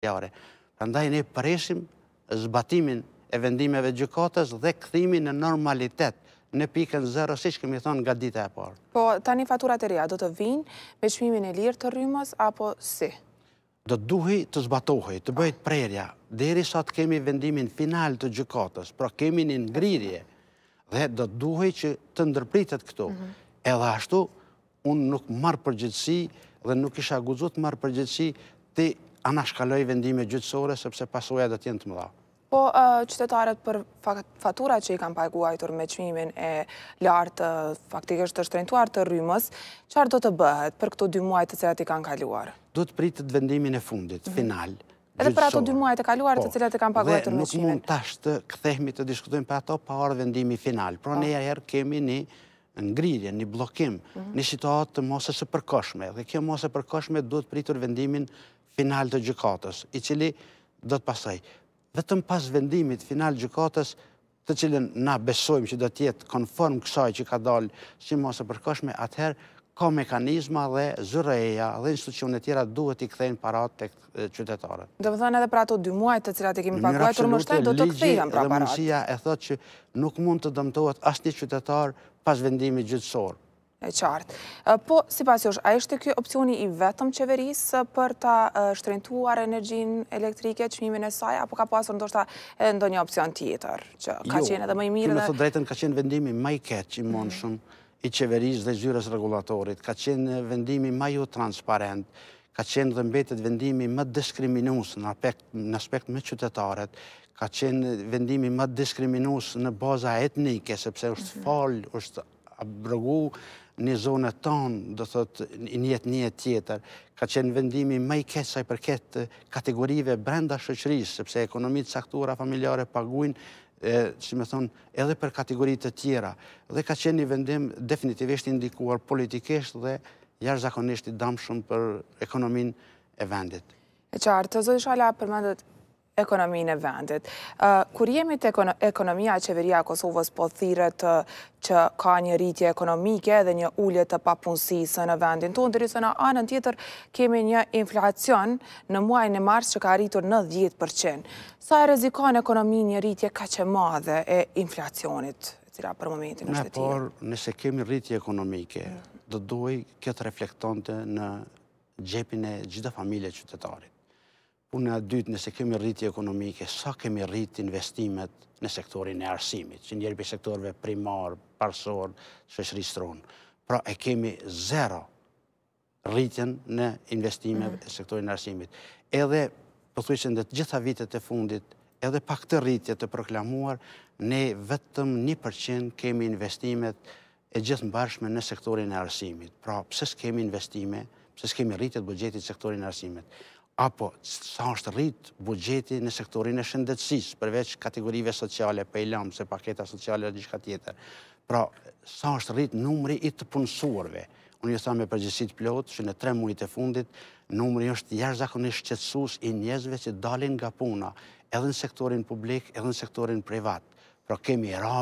familjare. Prandaj ne presim zbatimin e vendimeve të gjykatës dhe kthimin në normalitet në pikën zero, siç kemi thonë nga dita e parë. Po, tani faturat e reja do të vijnë me çmimin e lirë të rrymës, apo si? Do të duhej të zbatohej, të bëhet prerja, derisa të kemi vendimin final të gjykatës, pra kemi një ngrirje, dhe do të duhej që të ndërpritet këtu. Mhm. Edhe ashtu, Unë nuk marr përgjegjësi dhe nuk kisha guxu të marr përgjegjësi t'i anashkaloj vendime gjyqësore sepse pasojat do të jenë të mëdha. Po qytetarët për faturat që i kanë paguajtur me çmimin e lartë, faktikisht të shtrenjtuar të rrymës, çfarë do të bëhet për këto dy muaj të cilat i kanë kaluar? Do të pritet vendimi i fundit, mhm. final, Edhe për ato dy muaj të kaluar të po, cilat i kanë paguajtur me qmimin? Nuk mund tash të kthehemi të diskutojmë për ato pa ardhë vendimi final. Pra po. ne njëherë kemi një ngrirje, një bllokim, një situatë të masës së përkohshme. Dhe kjo masë e përkohshme duhet pritur vendimin final të gjykatës, i cili do të pasojë. Vetëm pas vendimit final të gjykatës, të cilin na besojmë që do të jetë konform kësaj që ka dalë si masë e përkohshme, atëherë ka mekanizma dhe ZRRE-ja dhe institucionet tjera duhet t'i kthejnë paratë te këta qytetarë. Domethënë edhe për ato dy muaj të cilat e kemi paguajtur absolute, më shtrenjtë, do të kthehen pra paratë. Mundësia e thotë që nuk mund të dëmtohet asnjë qytetar pas vendimi gjyqësor. E qartë. Po, sipas jush, a ishte kjo opcioni i vetëm i qeverisë për ta shtrenjtuar energjinë elektrike, çmimin e saj, apo ka pasur ndoshta edhe ndonjë opcion tjetër, që ka jo, qenë edhe më i mirë dhe... Jo, të drejten ka qenë vendimi ma i keq i mundshëm, i qeverisë dhe zyrës së rregullatorit, ka qenë vendimi ma jotransparent, ka qenë dhe mbetet vendimi ma diskriminus në aspekt, në aspekt me qytetarët, ka qenë vendimi ma diskriminus në baza etnike, sepse është mhm. falë, është abrogu një zonë e tanë, do thotë, një etnitet tjetër, ka qenë vendimi ma i keq sa i përket kategorive brenda shoqërisë, sepse ekonomi të caktuara familjare pagujnë e, si me thonë, edhe për kategori të tjera, dhe ka qenë një vendim definitivisht i ndikuar politikisht dhe jashtëzakonisht i damshëm për ekonominë e vendit. E qartë, zoti Shala, përmendët ekonominë e vendit. Kur jemi te ekonomia qeveria e Kosovës po thirret që ka një rritje ekonomike dhe një ulje të papunësisë në vendin tonë, derisa në anën tjetër kemi një inflacion në muajin mars që ka arritur në 10%. Sa e rrezikon ekonominë një rritje kaq e madhe e inflacionit, e cila për momentin është e tillë? Por, nëse kemi rritje ekonomike, do të duhej kjo të reflektonte në xhepin e çdo familje qytetarit. Puna e dytë, nëse kemi rritje ekonomike, sa kemi rrit investimet në sektorin e arsimit, që njëri prej sektorëve primar, parsor, në shoqërinë tonë. Pra e kemi zero rritjen në investime në sektorin arsimit. Edhe, pothuajse në të gjitha vitet e fundit, edhe pa këtë rritje të proklamuar, ne vetëm një përqind kemi investimet e gjithmbarshme në sektorin e arsimit. Pra, pse s'kemi investime, pse s'kemi rritje të buxhetit në sektorin e arsimit? Apo, sa është rrit buxheti në sektorin e shëndetësisë, përveç kategorive sociale, po i lamë, se paketa sociale është diçka tjetër. Pra, sa është rrit numri i të punësuarve, Unë ju them me përgjegjësi të plotë që në tre muajt e fundit numri është jashtëzakonisht shqetësues i njerëzve që dalin nga puna, edhe në sektorin publik, edhe në sektorin privat. Pra kemi ra